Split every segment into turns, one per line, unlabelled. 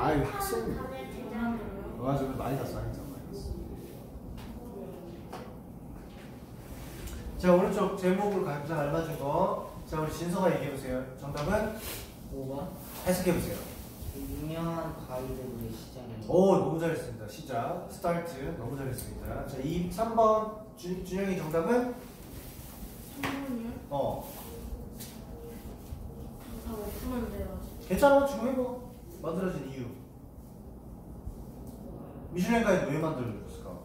아유 학생
다들 대단해요.
맞아 많이 갔어 많이 갔어 많이 갔어 자 오른쪽 제목으로 가장 알맞은 거 자 우리 진서가 얘기해보세요. 정답은
뭐가?
해석해보세요.
유명한 가이드의 시장이
오 너무 잘했습니다. 시작. 스타트. 너무 잘했습니다. 자 2, 3번 준, 준영이 정답은? 어.
다 오픈한 데요.
괜찮아 지금 해봐 만들어진 이유 미슐랭 가이드 왜 만들어졌을까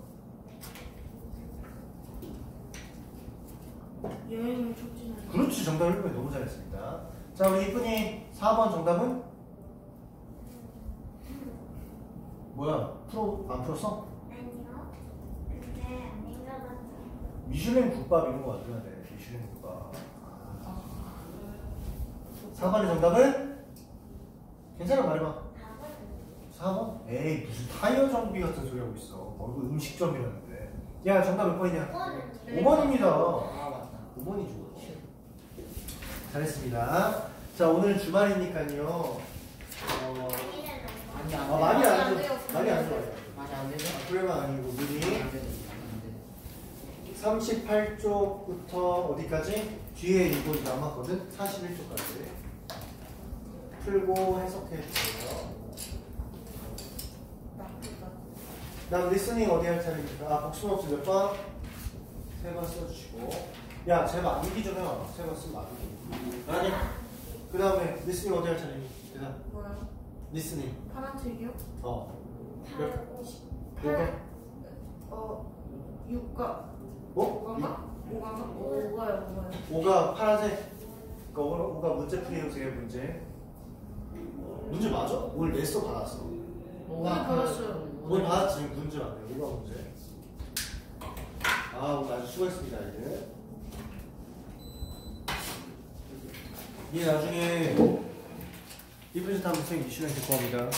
여행을 촉진하는.
그렇지 정답 1번 너무 잘했습니다 자 우리 이쁜이 4번 정답은 뭐야 풀어 안 풀었어?
아니요. 근데 아닌 것 같아요.
미슐랭 국밥 이런 거 만들어야 돼 미슐랭 국밥 4번의 정답은 괜찮아 말해봐
답은
4번? 에이 무슨 타이어 정비 같은 소리 하고 있어 어, 이거 음식점이라는데 야 정답 몇 번이냐?
5번은
5번입니다
아 맞다
5번이죠 잘했습니다 자 오늘 주말이니까요 어,
아니
아,
돼.
많이 안 돼.
돼요.
많이 안 돼.
많이 안 되죠?
그래만 아니고
안. 안 돼.
38쪽부터 어디까지? 뒤에 이거 남았거든? 41쪽까지 풀고 해석해 주세요. 다음 리스닝 어디 할 차례입니까? 아 복수목수 몇 번? 세 번 써주시고 야 제발 암기 좀 해봐 세 번 쓰면 암기 아니 그 다음에 리스닝 어디 할 차례입니까? 대답
뭐야?
리스닝
파란 책이요?
어
8, 50,
뭐가?
8, 어, 6가,
어?
5가가? 5가가? 5가요, 5가요.
5가 파란색 그러니까 5가 문제 풀이해보세요 문제 문제 맞아? 오늘 냈어 받았어.
뭐가
오늘 받았어요.
오늘 받았지. 문제 맞네. 5가 문제? 아 오늘 아주 수고했습니다 이제. 이게 나중에 이분에서 한번 선생님 이슈를 데리고 옵니다